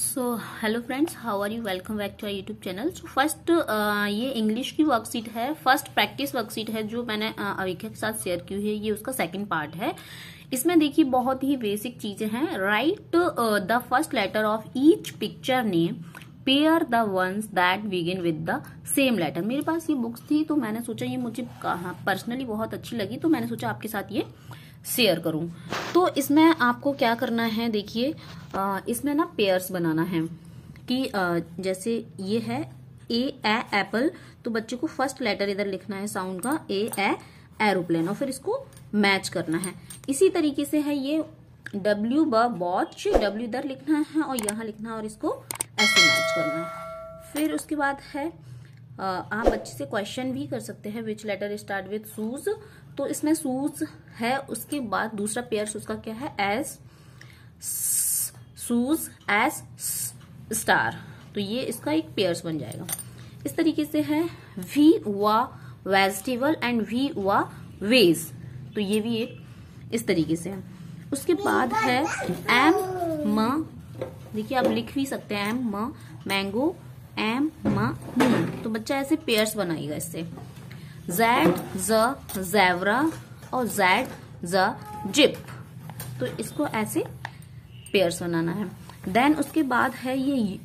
So hello friends how are you welcome back to our YouTube channel so first ये English की worksheet है. First practice worksheet है जो मैंने uh, Avika के साथ शेयर की है. ये उसका सेकंड पार्ट है. इसमें देखिए बहुत ही बेसिक चीज़ें हैं. Write the first letter of each picture name pair the ones that begin with the same letter मेरे पास ये बुक्स थी तो मैंने सोचा ये मुझे पर्सनली बहुत अच्छी लगी तो मैंने सोचा आपके साथ ये शेयर करूँ. तो इसमें आपको क्या करना है, देखिए इसमें ना पेयर्स बनाना है कि जैसे ये है ए ए एप्पल तो बच्चे को फ़र्स्ट लेटर इधर लिखना है साउंड का ए ए एरोप्लेन और फिर इसको मैच करना है। इसी तरीके से है ये डब्ल्यू ब बॉच डब्ल्यू इधर लिखना है और यहाँ लिखना है और इसको ऐसे मैच करना है। फिर उसके बाद है आप अच्छे से क्वेश्चन भी कर सकते हैं which letter start with shoes तो इसमें सूज है, उसके बाद दूसरा पेयर उसका क्या है? एस शूज़ एस स्टार तो ये इसका एक पेयर्स बन जाएगा। इस तरीके से है V va vegetable and V va vase तो ये भी एक इस तरीके से है। उसके बाद है एम म देखिए आप लिख भी सकते हैं एम म मैंगो एम म तो बच्चा ऐसे पेयर्स बनाएगा इससे जेड ज जैवरा और जेड ज जिप तो इसको ऐसे पेयर्स बनाना है देन उसके बाद है ये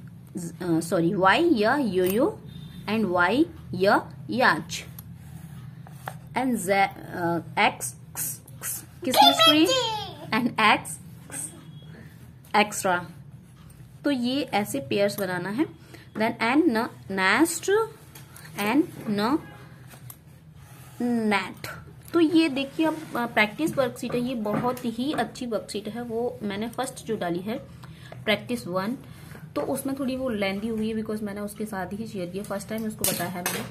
सॉरी वाई या यो यो and Y ya yacht and X Christmas tree and X extra तो ये ऐसे पेयर्स बनाना है then N n nest N n net तो ये देखिए अब प्रैक्टिस वर्कशीट है, ये बहुत ही अच्छी वर्कशीट है, वो मैंने फ़र्स्ट जो डाली है प्रैक्टिस वन तो उसमें थोड़ी वो लेंदी हुई है बिकॉज़ मैंने उसके साथ ही शेयर किया फ़र्स्ट टाइम उसको बताया है मैंने।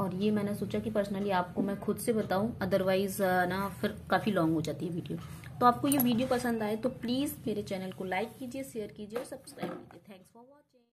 और ये मैंने सोचा कि पर्सनली आपको मैं खुद से बताऊँ अदरवाइज़ ना फिर काफ़ी लॉन्ग हो जाती है वीडियो तो आपको ये वीडियो पसंद आए तो प्लीज़ मेरे चैनल को लाइक कीजिए शेयर कीजिए और सब्सक्राइब कीजिए। Thanks for watching